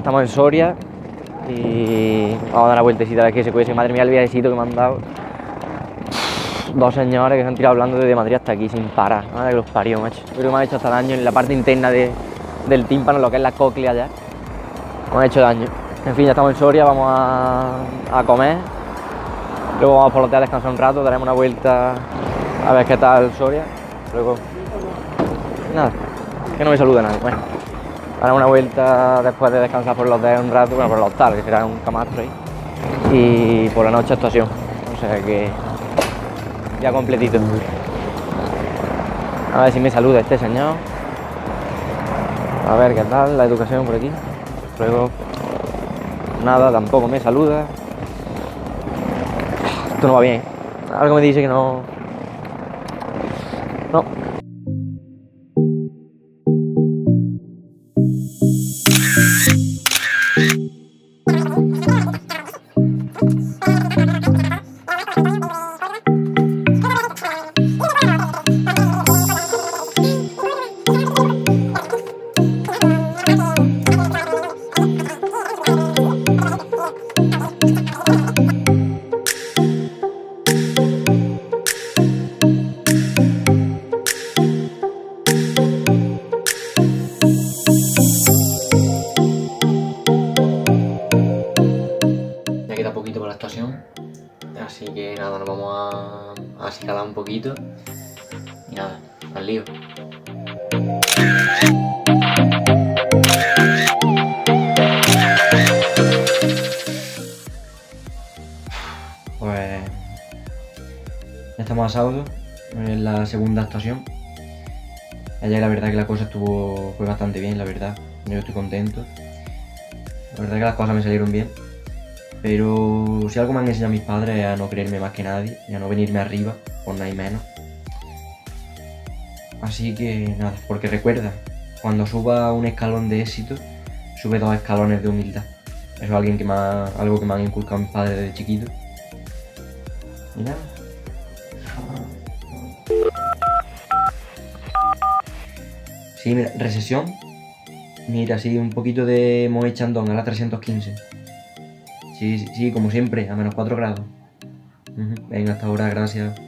Estamos en Soria y vamos a dar una vueltecita a ver que se cuece. Madre mía, el viajecito que me han dado. Dos señores que se han tirado hablando desde Madrid hasta aquí sin parar. Madre que los parió, macho. Creo que me han hecho hasta daño en la parte interna de- del tímpano, lo que es la cóclea ya. Me han hecho daño. En fin, ya estamos en Soria, vamos a, a comer. Luego vamos por los hotel a descansar un rato, daremos una vuelta a ver qué tal Soria. Luego. Nada, que no me saluda nadie. Bueno, daremos una vuelta después de descansar por los hotel un rato, bueno, por el hostal, que será un camastro ahí. Y por la noche actuación. O sea que. Ya completito. A ver si me saluda este señor. A ver qué tal la educación por aquí. Luego. Nada, tampoco me saluda. Esto no va bien. Algo me dice que. No. Poquito para la actuación. Así que nada, nos vamos a, a un poquito. Nada, al lío. Pues. Ya estamos a sábado, en la segunda actuación. Ayer la verdad que la cosa estuvo fue bastante bien, la verdad. Yo estoy contento. La verdad que las cosas me salieron bien. Pero si algo me han enseñado mis padres es a no creerme más que nadie y a no venirme arriba, por nada y menos. Así que nada, porque recuerda, cuando suba un escalón de éxito, sube dos escalones de humildad. Eso es alguien que me ha- algo que me han inculcado mis padres desde chiquito. Y nada. Sí, mira, recesión. Mira, sí, un poquito de Moe Chandon a la 315. Sí, sí, sí, como siempre, a menos 4 grados. Venga, hasta ahora, gracias.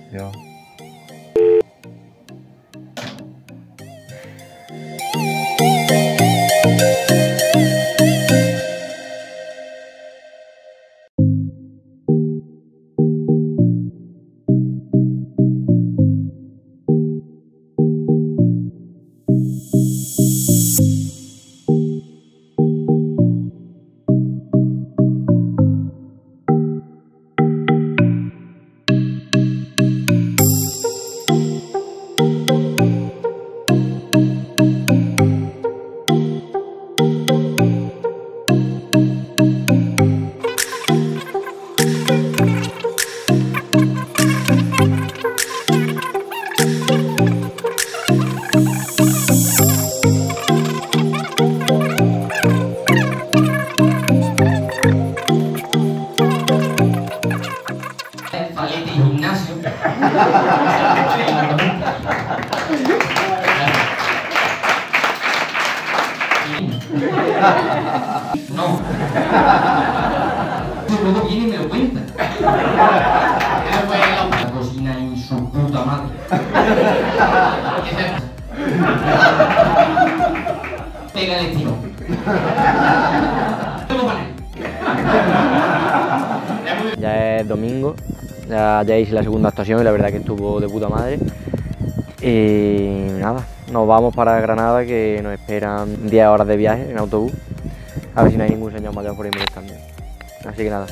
No. Luego viene y me lo cuenta. La cocina en su puta madre. Pega el estilo. Ya es domingo, ya, hice la segunda actuación y la verdad que estuvo de puta madre. Y nada, nos vamos para Granada que nos esperan 10 horas de viaje en autobús. A ver si no hay ningún señor mayor por ahí molestando. Así que nada.